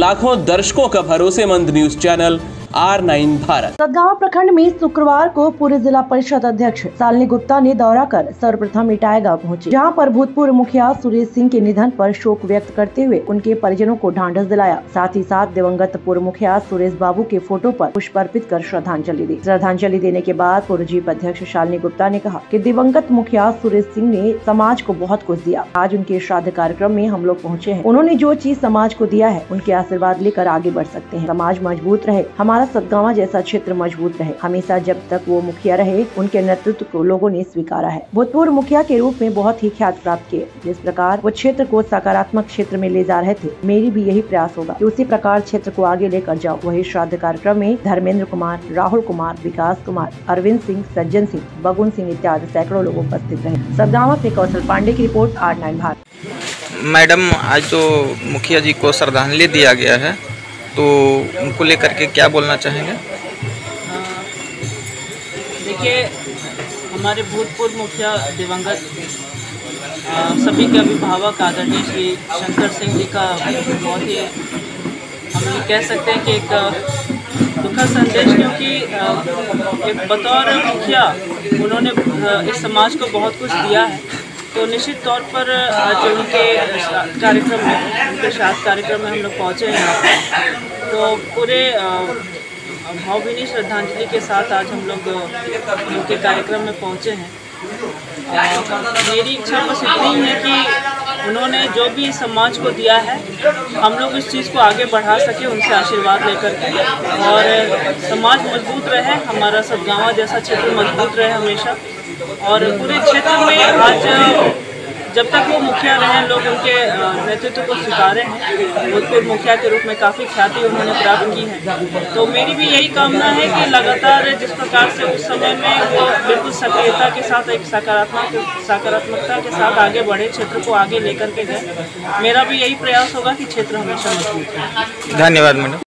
लाखों दर्शकों का भरोसेमंद news channel R nine Bharat. Sadgawa प्रखंड में शुक्रवार को पूर्व जिला परिषद अध्यक्ष सालनी गुप्ता ने दौरा कर सर्वप्रथम इटाएगा पहुँचे। जहाँ पर भूतपूर्व मुखिया सुरेश सिंह के निधन पर शोक व्यक्त करते हुए उनके परिजनों को ढांढस दिलाया। साथ ही साथ दिवंगत पूर्व मुखिया सुरेश बाबू के फ़ोटो पर पुष्प अर्पित कर श्रद्धांजलि दी। श्रद्धांजलि देने के बाद पूर्व जीप अध्यक्ष शालिनी गुप्ता ने कहा की दिवंगत मुखिया सुरेश सिंह ने समाज को बहुत कुछ दिया। आज उनके श्राद्ध कार्यक्रम में हम लोग पहुँचे हैं। उन्होंने जो चीज़ समाज को दिया है, उनके आशीर्वाद लेकर आगे बढ़ सकते हैं। समाज मज़बूत रहे। हमारा सदगावा जैसा क्षेत्र मज़बूत रहे। हमेशा जब तक वो मुखिया रहे, उनके नेतृत्व को लोगों ने स्वीकारा है। भूतपूर्व मुखिया के रूप में बहुत ही ख्यात प्राप्त किए। जिस प्रकार वो क्षेत्र को सकारात्मक क्षेत्र में ले जा रहे थे, मेरी भी यही प्रयास होगा कि उसी प्रकार क्षेत्र को आगे लेकर जाओ वही श्राद्ध कार्यक्रम में धर्मेंद्र कुमार, राहुल कुमार, विकास कुमार, अरविंद सिंह, सज्जन सिंह, बगुन सिंह इत्यादि सैकड़ों लोग उपस्थित रहे। सदगावा से कौशल पांडे की report R nine Bharat. Madam, आज जो मुखिया जी को श्रद्धांजलि दिया गया है। तो उनको लेकर के क्या बोलना चाहेंगे? देखिए, हमारे भूतपूर्व मुखिया दिवंगत सभी के अभिभावक आदरणीय श्री शंकर सिंह जी का बहुत ही, हम ये कह सकते हैं कि एक दुखद संदेश, क्योंकि एक बतौर मुखिया उन्होंने इस समाज को बहुत कुछ दिया है। तो निश्चित तौर पर आज उनके कार्यक्रम में, उनके श्राद्ध कार्यक्रम में हम लोग पहुँचे हैं तो पूरे भावभीनी श्रद्धांजलि के साथ आज हम लोग उनके कार्यक्रम में पहुँचे हैं। मेरी इच्छा बस इतनी है कि उन्होंने जो भी समाज को दिया है, हम लोग इस चीज़ को आगे बढ़ा सके, उनसे आशीर्वाद लेकर के। और समाज मज़बूत रहे, हमारा सदगावा जैसा क्षेत्र मज़बूत रहे हमेशा। और पूरे क्षेत्र में आज, जब तक वो मुखिया रहे, लोग उनके नेतृत्व को स्वीकारे हैं भूतपूर्व मुखिया के रूप में काफ़ी ख्याति उन्होंने प्राप्त की है। तो मेरी भी यही कामना है कि लगातार जिस प्रकार से उस समय में वो बिल्कुल सक्रियता के साथ, एक सकारात्मक, सकारात्मकता के साथ आगे बढ़े, क्षेत्र को आगे लेकर के गए, मेरा भी यही प्रयास होगा कि क्षेत्र हमेशा मज़बूत धन्यवाद मैडम।